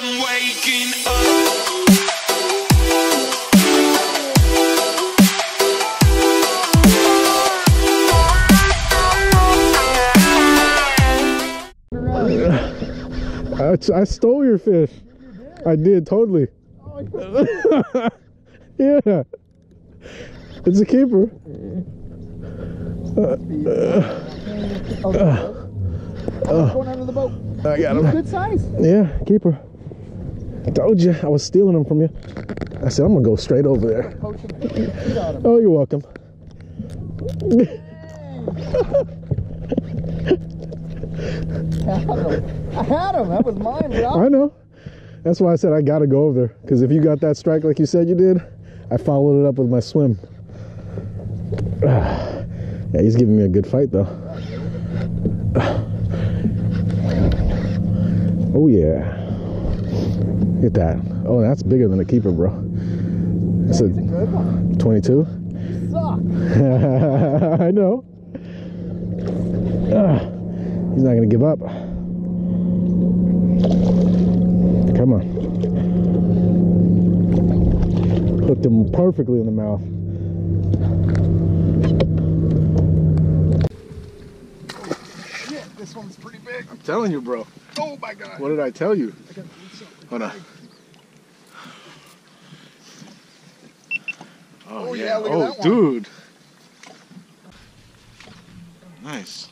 I'm waking up. I, I stole your fish. I did totally. yeah. It's a keeper. Going under the boat. I got him. Good size. Yeah, keeper. I told you I was stealing them from you. I said I'm gonna go straight over there. Poach him. You got him. Oh, you're welcome. I had him. I had him. That was mine, bro. I know. That's why I said I gotta go over there. Because if you got that strike like you said you did, I followed it up with my swim. yeah, he's giving me a good fight though. Oh yeah. Look at that. Oh, that's bigger than a keeper, bro. That's a a good one. 22. Suck. I know. Ah, he's not gonna give up. Come on. Hooked him perfectly in the mouth. Shit, this one's pretty big. I'm telling you, bro. Oh my god. What did I tell you? I gotta eat something. Hold on. Oh, oh yeah, look at oh, dude. Nice.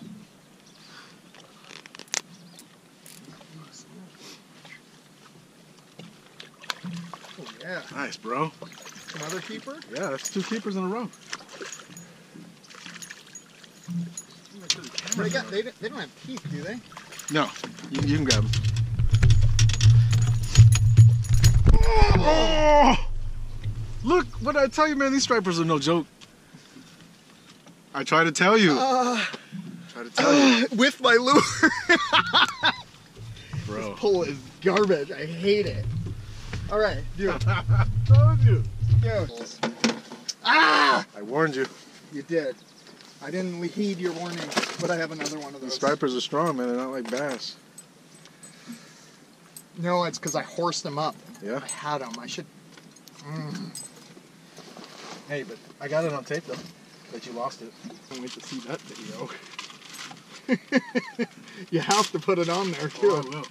Oh, yeah. Nice, bro. Another keeper? Yeah, that's two keepers in a row. They, got, they, don't- they don't have teeth, do they? No, you, you can grab them. Oh! Look, what did I tell you, man? These stripers are no joke. I try to tell you. Uh, try to tell you, with my lure. bro. Pull is garbage. I hate it. All right, it. told you. Ah! I warned you. You did. I didn't heed your warning, but I have another one of These those. stripers are strong, man. They're not like bass. No, it's because I horsed them up. Yeah. I had them. I should. Mm. Hey, but I got it on tape though. But you lost it. Can't wait to see that video. you have to put it on there too. Oh, I will.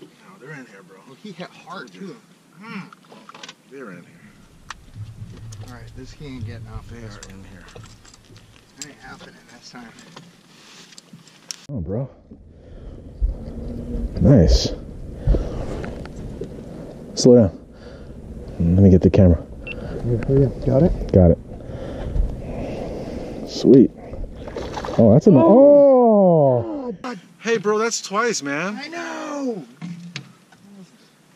No, they're in here, bro. Oh, he hit hard too. They're in here. All right, this he ain't getting off They are in here. That ain't happening this time. Oh, bro. Nice. Slow down. Let me get the camera. Oh, got it? Got it. Sweet. Oh, that's a oh. oh. Hey, bro, that's twice, man. I know.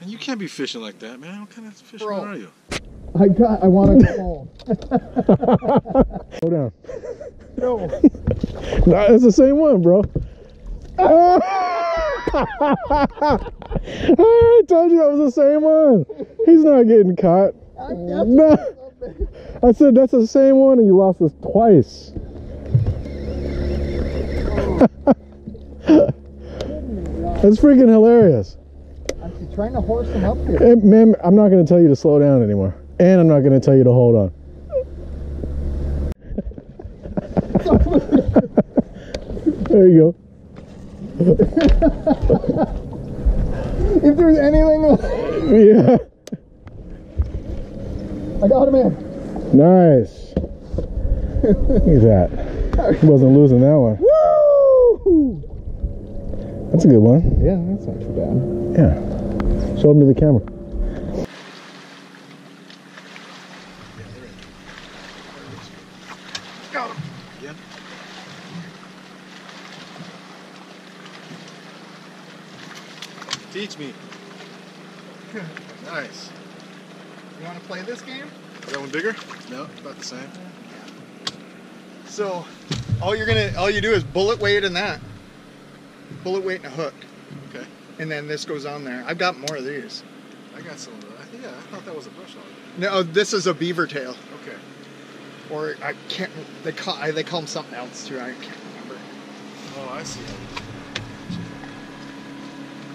And you can't be fishing like that, man. What kind of fisherman Bro. are you? I got. I want to call. Slow down. No. No, it's the same one, bro. I told you that was the same one. He's not getting caught. No. I said that's the same one, and you lost us twice. That's freaking hilarious. I'm trying to horse him up here. Hey, man, I'm not going to tell you to slow down anymore. And I'm not going to tell you to hold on. There you go. If there's anything, Yeah. I got him in. Nice. Look at that. He wasn't losing that one. Woo! That's a good one. Yeah, that's not too bad. Yeah. Show him to the camera. Got him. Again? Teach me. Nice. You want to play this game? Is that one bigger? No, about the same. So, all you're gonna, all you do is bullet weight and that. Bullet weight and a hook, Okay. and then this goes on there. I've got more of these. I got some of that. I think, yeah, I thought that was a brush hog. No, this is a beaver tail, Okay. or I can't. They call they call them something else too. I can't remember. Oh, I see.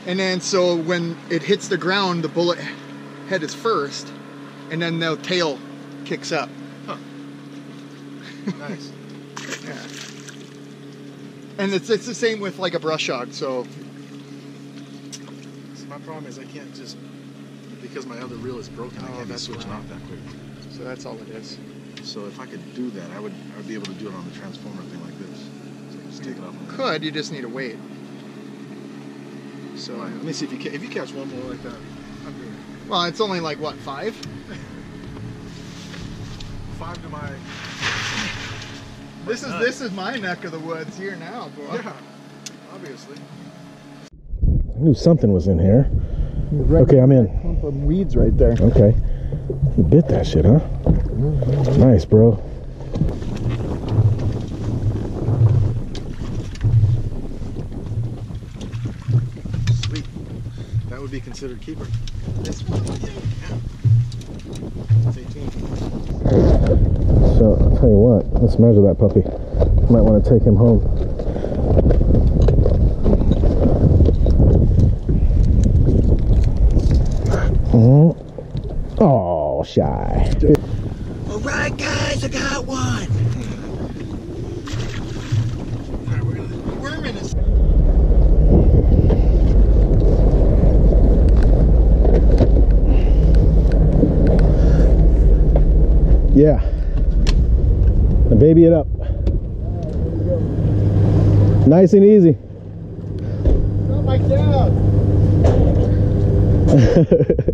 And then so when it hits the ground, the bullet head is first, and then the tail kicks up. Nice. Yeah. And it's it's the same with like a brush hog. So See, my problem is I can't just because my other reel is broken. I Oh, can't that's switching why. off that quick. so that's all it is. So if I could do that, I would I would be able to do it on the transformer thing like this. So just take it off. Could you just need to wait? So let me see if you ca- if you catch one more like that. I'm doing it. Well, it's only like what five? Five to my This is this is my neck of the woods here now, boy. yeah, obviously. I knew something was in here. Okay, I'm in. Clump of weeds right there. Okay. You bit that shit, huh? Mm-hmm. Nice, bro. Sweet. That would be considered keeper. This one. It's 18. So, I'll tell you what, let's measure that puppy. Might want to take him home. Mhm. Oh, shy. All right, guys, I got one. Worm in his. Yeah. Now baby it up. Nice and easy. Not my.